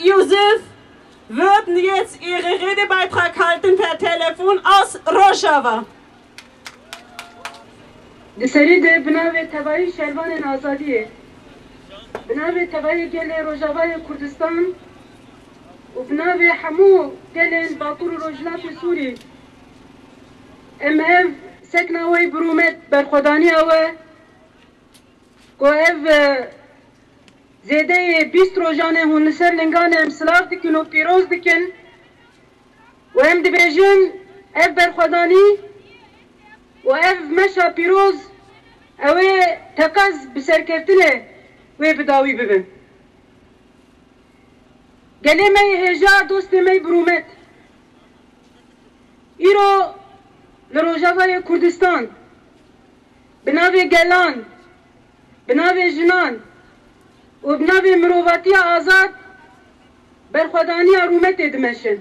Yusuf würden jetzt ihren Redebeitrag halten per Telefon aus Rojava. سری ده بناو تبعی شلوان بناو گل کردستان و بناو همو گل سوری ام زیده بیست روژانه هون لسر لنگان ام سلاف دکن و پیروز دکن و ام دبیجن اف برخوادانی و اف مشا پیروز اوه تقز بسرکرتنه و بداوی ببن گلی می هجا دوست می برومت ایرو لروجاوای کردستان بناوی گلان بناوی جنان وبناوی مروواتی آزاد برخودانی ارومت دمشن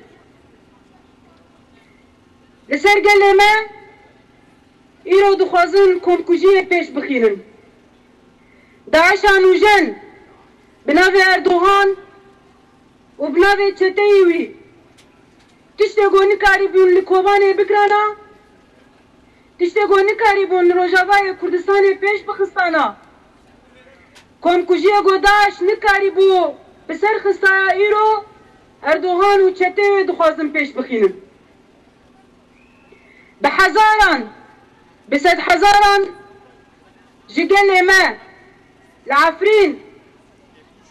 لسر گلی من ایرو دخوازن کنکوژی پیش بخیرن داعش آنوژن بناوی اردوغان و بناوی چته ایوی تشتی گونی کاری بیون لکوبانه بکرانا تشتی گونی کاری بیون روژاوای کردستان پیش بخستانا کۆمکوژیە گۆداش نکاری بوو بەسەر خستایە ئیرۆ اردوغان و چەتەوێ دخوازم پێش بخینم بە حەزاران بسەد حەزاران جگە لێمە لە عفرین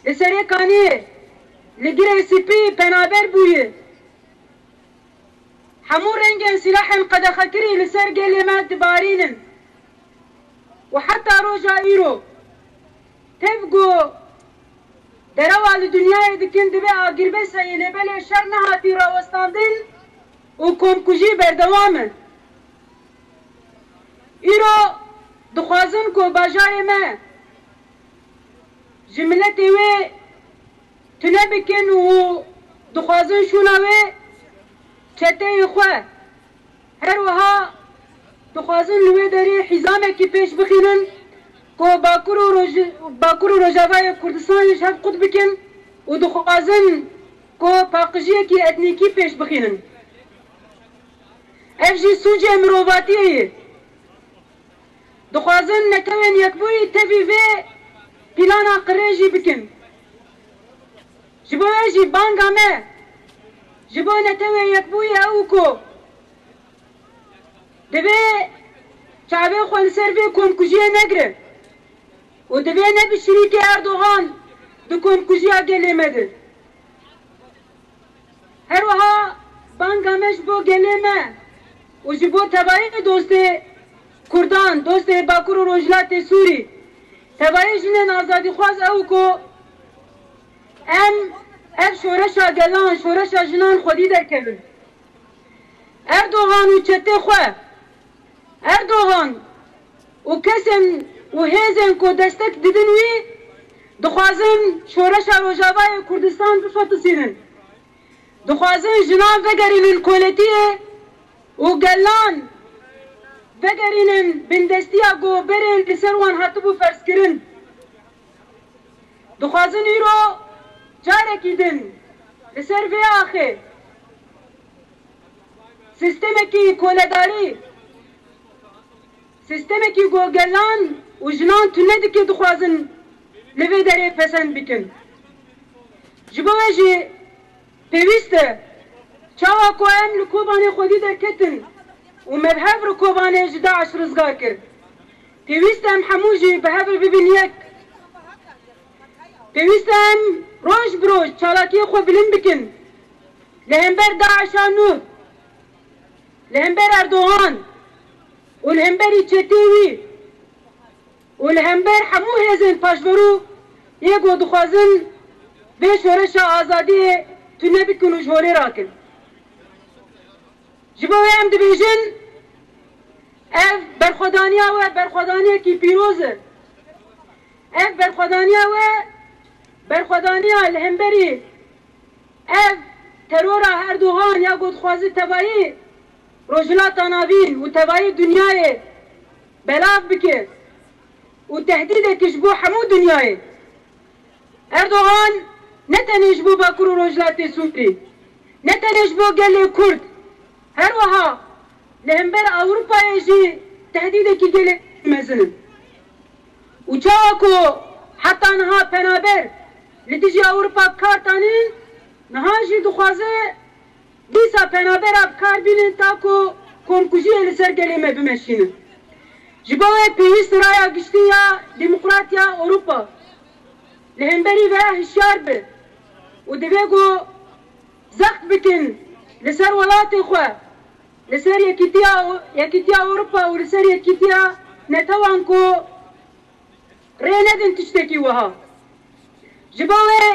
لەسەرێ کانیە لە گرێ سپی پەنابەر بووە هەموو ڕەنگەن سلاحن قەدەخەکری لەسەر گەلێمە دبارینن وحتى روجا إيرو تفقو دروا لدنيا دكين دبي اقربه سيني بلي شرنا هاتي راوستاندين و كومكوجي بردوامن ایرو دخوازن کو باجار ما جملت وی تنه بکن و دخوازن شونه وی چته خو هر وها دخوازن لوی داری حزامه کی پیش بخینن ku Bakur û Rojavayê Kurdistanê ji hev qut bikin û dixwazin ku paqijiyekî etnîkî pêş bixînin. Ev jî sûcê mirovatiyê ye. Dixwazin nekewên yekbûyî tevî vê plana qirê jî bikin. Ji bo wê jî banga me ji bo netewên yekbûyê ew ku divê çavê xwe li ser vê komkujiye negire. Удивление бешрики Erdoğan dükün kuzuya gelemedi. Her oha bangameş bu geleme. Uji bu tebayi dosti Kurdan, dosti Bakur Rojlat Suri. Tebayi jinen azadi khwaz ew ko em ev şoreşa gelan, şoreşa jinan xwedî derkevin. Erdoğan û çetê xwe Erdoğan û kesên û hêzên ku destek didin wî dixwazin şoreşa Rojavayê Kurdistan bifetisînin. Dixwazin jinan vegerînin koletiyê û gelan vegerînin bindestiya goberên li ser wan hatibû ferskirin. Dixwazin îro carekî din li ser vê axê sistemekî koledarî sistemekî gogelan û jinan tu nedikê dixwazin li vê derê pesend bikin. Ji bo we jî pêwîst e çawa ku em li kobanê xwedî derketin û mevhev ri kobanê ji Daeş rizgar kir. Pêwîst em hemû jî bi hev bibin yek. Pêwîst em roj bi roj çalakiyê xwe bilind bikin. Li hember Daeşa nû, li hember Erdoğan û li hemberî çetê wî و له هەمبەر هەموو هێزن پاشبەر و یەکۆ دخوازن بێ شۆرەشە ئازادیێ تو نەبیکن و ژۆرێ راکن ji bo wê em dibêjin ev berxwedaniya we berxwedaniyekî pîroz e ev berxwedaniya we berxwedaniya li hemberî ev terora Erdogan ya godxwazî tebayî rojhilata navîn û tebayî dunyayê belav bike و تهديدك جبو حمو دنياي اردوغان نتني جبو باكر رجلاتي سوري نتني جبو قالي كرد هر وها لهمبر اوروبا يجي تهديدك قالي مزن وجاكو حتى نها بنابر لتجي اوروبا كارتاني نها جي دخوازي ديسا بنابر اب كاربين تاكو كونكوجي لسر قالي ما بمشينه Jibowe pêwîst raya giştî ya Demokratiya Ewropa li hemberî ve hişyar bi û divê ku zext bikin li ser welatê xwe li ser yekîtiya yekîtiya Ewropa û li ser yekîtiya netewan ku rê nedin tiştekî wiha ji bo wê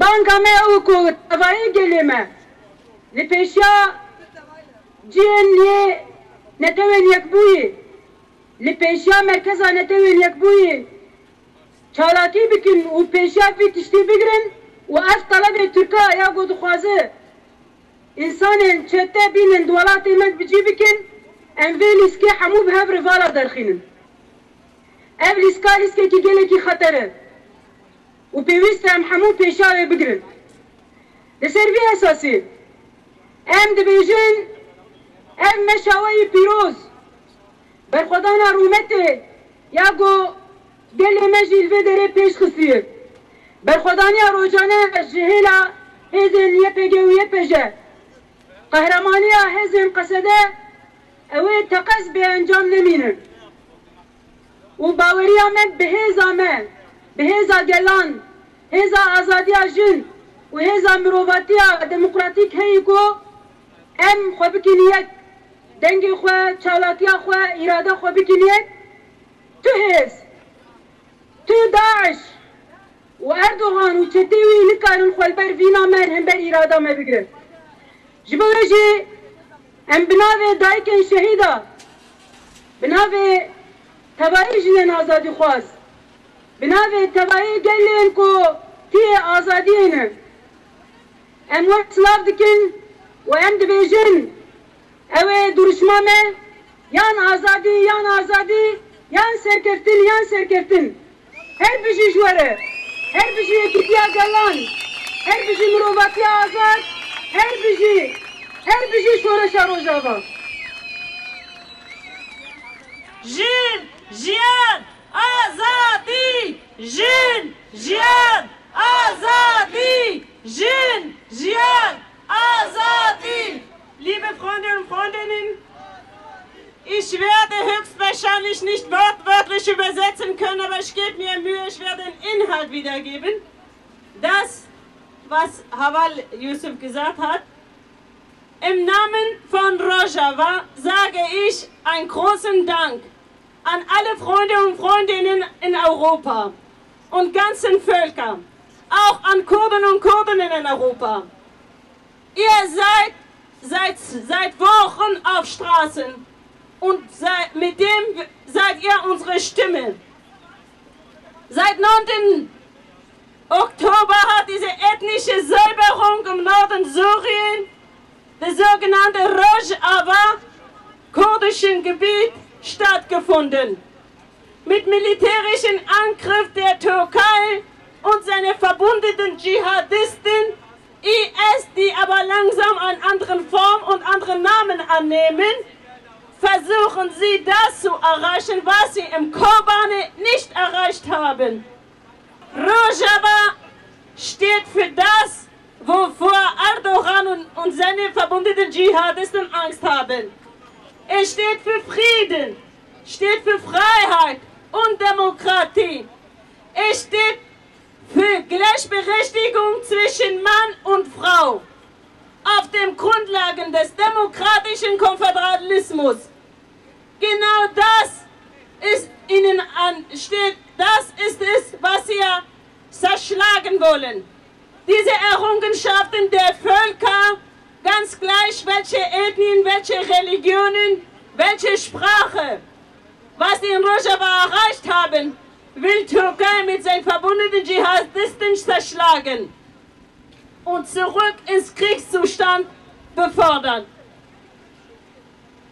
banka me ew ku tevayê gelê me li pêşiya ciyên yê netewên yekbûyê لپیشیا مرکز آنته و یک بویه چالاکی بکن و پیشیا فی تشتی بگرن و اف طلب ترکا یا گود خوازه انسان چطه بینن دولات ایمد بجی بکن انویل اسکه حمو به هف روالا درخینن اول اسکه اسکه که گلی که خطره و پیویست هم حمو پیشیا بگرن لسر بی اساسی ام دبیجن ام مشاوی پیروز بر خدا نرومت یا گو دل مجیل جلوه داره پیش خسیر بر خدا نیاروجانه جهیلا هزین یه پیگه و یه پیجه قهرمانی هزین قصده اوه تقص به انجام نمینه. و باوری همه به هزا من به هزا گلان هزا آزادی جن و هزا مروباتی هی هیگو ام خوبکی نیک دنگی خو چالاکی خو اراده خو بکنید تو هست تو داعش و اردوغان و چتی وی نکارن خواه بر وینا مر هم بر اراده ما بگیرن جی ام بناوه دایکن شهیده بناوه تبایی جنن آزادی خواست بناوه تبایی گلین کو تی آزادی نه ام وقت سلاف دکن و ام دبیجن ev duruşma me yan azadi yan azadi yan serkeftin yan serkeftin her bir şey şuarı her bir şey ekitiya galan her bir şey müruvvatiye azar, her bir şey her bir şey şuarı şarojava Jin, jiyan, azadi, jin, jiyan, azadi, jin, jiyan, azadi. Ich werde höchstwahrscheinlich nicht wortwörtlich übersetzen können, aber ich gebe mir Mühe, ich werde den Inhalt wiedergeben. Das, was Hawal Yusuf gesagt hat, im Namen von Rojava sage ich einen großen Dank an alle Freunde und Freundinnen in Europa und ganzen Völker, auch an Kurden und Kurdinnen in Europa. Ihr seid seit, seit Wochen auf Straßen und mit dem seid ihr unsere Stimme. Seit 9. Oktober hat diese ethnische Säuberung im Norden Syrien, der sogenannte Rojava, kurdischen Gebiet, stattgefunden. Mit militärischen Angriff der Türkei und seine verbundenen Dschihadisten, IS, die aber langsam einen anderen Form und anderen Namen annehmen, versuchen sie das zu erreichen, was sie im Kobane nicht erreicht haben. Rojava steht für das, wovor Erdogan und, und seine verbündeten Dschihadisten Angst haben. Es steht für Frieden, steht für Freiheit und Demokratie. Es steht für Gleichberechtigung zwischen Mann und Frau auf den Grundlagen des demokratischen Konföderalismus. Genau das ist ihnen ansteht, das ist es, was sie zerschlagen wollen. Diese Errungenschaften der Völker, ganz gleich welche Ethnien, welche Religionen, welche Sprache, was sie in Rojava erreicht haben, will Türkei mit seinen verbundenen Dschihadisten zerschlagen und zurück ins Kriegszustand befördern.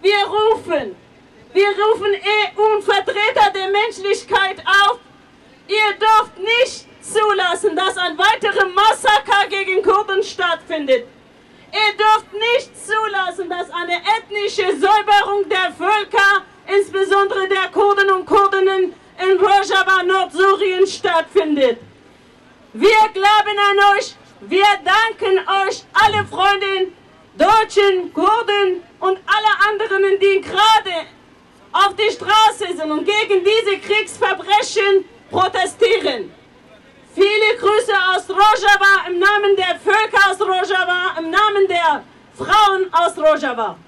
Wir rufen, wir rufen EU-Vertreter der Menschlichkeit auf, ihr dürft nicht zulassen, dass ein weiteres Massaker gegen Kurden stattfindet. Ihr dürft nicht zulassen, dass eine ethnische Säuberung der Völker, insbesondere der Kurden und Kurdinnen in Rojava, Nordsyrien stattfindet. Wir glauben an euch, wir danken euch, alle Freundinnen, Deutschen, Kurden und alle anderen, die gerade auf die Straße sind und gegen diese Kriegsverbrechen protestieren. Viele Grüße aus Rojava im Namen der Völker aus Rojava, im Namen der Frauen aus Rojava.